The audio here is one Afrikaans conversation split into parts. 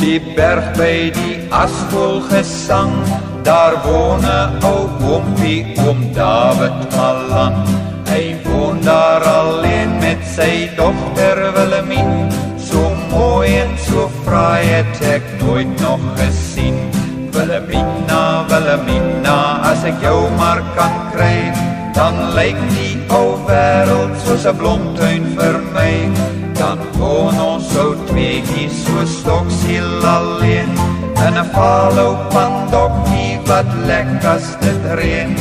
die berg by die askool gesang Daar woon 'n ou oompie oom David Malan. Hy woon daar alleen met sy dogter Willemien. So mooi en so fraai het ek nooit nog gesien. Willemina, Willemina, as ek jou maar kan kry Dan lyk die ou wêreld soos 'n blomtuin vir my Dan woon ons so tweeetjies so stoksiel alleen. In 'n falou pandokkie wat lekkas dit reën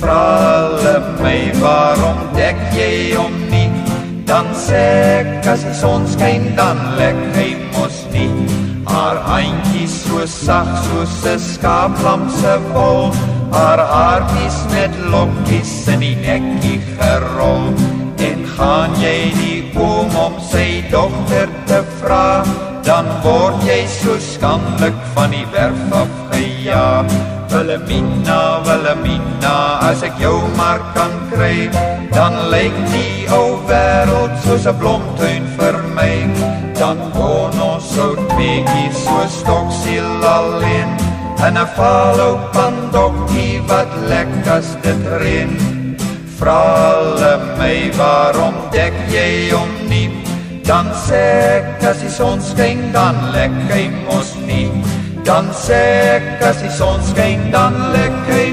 Vra hulle my waarom dek jy om nie? Dan sê as die son skyn dan lek hy mos nie. Haar handjies so sag soos 'n skaaplam se wol. Haar haartjies met lokkies in die nekkie gerol. En gaan jy die oom om sy dogter te vra Dan word jy so skandelik van die werf af gejaag Willemina, Willemina, as ek jou maar kan kry Dan lyk die ou wêreld soos 'n blomtuin vir my. Dan woon ons so tweeetjies so stoksiel alleen En 'n falou pandokkie wat lekkas dit reën Vra hulle my waarom dek jy om nie? Dan sê ek as die son skyn dan lek hy mos nie. Dan sê ek as die son skyn dan lek hy